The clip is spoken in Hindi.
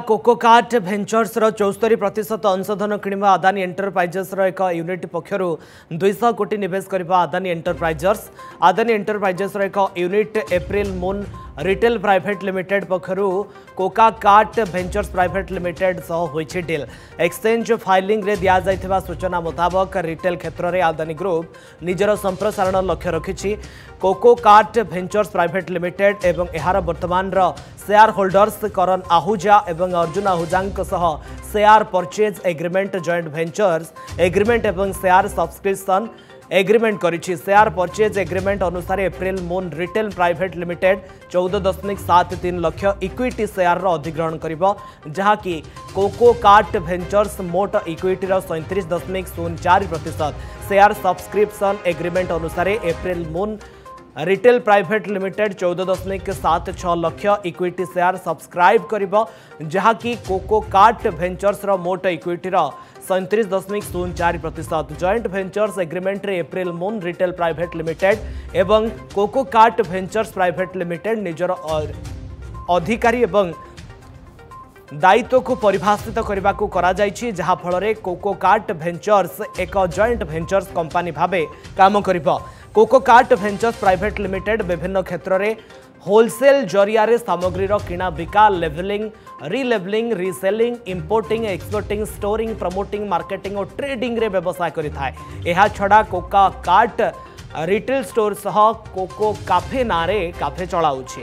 କୋକୋକାର୍ଟ ଭେଞ୍ଚର୍ସର ଚଉସ୍ତରୀ ପ୍ରତିଶତ ଅଂଶଧନ କିଣିବା ଆଦାନୀ ଏଣ୍ଟରପ୍ରାଇଜେସର ଏକ ୟୁନିଟ୍ ପକ୍ଷରୁ ଦୁଇଶହ କୋଟି ନିବେଶ କରିବା ଆଦାନୀ ଏଣ୍ଟରପ୍ରାଇଜର୍ସ ଆଦାନୀ ଏଣ୍ଟରପ୍ରାଇଜେସର ଏକ unit April Moon Retail Private Limited पक्षर Coca cart ventures प्राइट limited सह डिल। एक्सचेंज फाइलिंग रे दिया दि सूचना मुताबक रिटेल क्षेत्र में आदानी ग्रुप निजर संप्रसारण लक्ष्य रखी कोको कार्ट भेचर्स प्राइट लिमिटेड एवं यार बर्तमान सेयार होल्डर्स करण आहुजा और Arjun Ahuja share purchase agreement joint ventures agreement और सेयार सब्सक्रिपन करिछि शेयर परचेज एग्रीमेंट अनुसार April Moon Retail Private Limited चौदह दशमिक सात तीन लक्ष इक्विटी सेयार अधिग्रहण कर जहाँकि कोको कार्ट भेचर्स मोट इक्विटी सैंतीस दशमिक शून्य चार प्रतिशत। सेयार सब्सक्रिप्सन एग्रीमेंट अनुसार April Moon Retail Private Limited ଚଉଦ ଦଶମିକ ସାତ ଛଅ ଲକ୍ଷ ଇକ୍ୱିଟି ସେୟାର ସବସ୍କ୍ରାଇବ୍ କରିବ ଯାହାକି କୋକୋ କାର୍ଟ ଭେଞ୍ଚର୍ସର ମୋଟ ଇକ୍ୱିଟିର ସଇଁତିରିଶ ଦଶମିକ ଶୂନ ଚାରି ପ୍ରତିଶତ joint ventures ଏଗ୍ରିମେଣ୍ଟରେ April Moon Retail Private Limited ଏବଂ Cococart Ventures Private Limited ନିଜର ଅଧିକାରୀ ଏବଂ ଦାୟିତ୍ୱକୁ ପରିଭାଷିତ କରିବାକୁ କରାଯାଇଛି ଯାହାଫଳରେ କୋକୋ କାର୍ଟ ଭେଞ୍ଚର୍ସ ଏକ ଜଏଣ୍ଟ ଭେଞ୍ଚର୍ସ କମ୍ପାନୀ ଭାବେ କାମ କରିବ কোকোকার্ট ভেঞ্চর্স প্রাইভেট লিমিটেড বিভিন্ন ক্ষেত্রে হোলসেল জরিয়ারে সামগ্রীর কিণা বিকা leveling রিলেভেলিং reselling importing exporting storing promoting marketing ও ট্রেডিংরে ব্যবসায় করে থাকে এছাড়া কোকা কার্ট রিটেল স্টোর সহ কোকো কাফে নাঁরে কাফে চলাউছে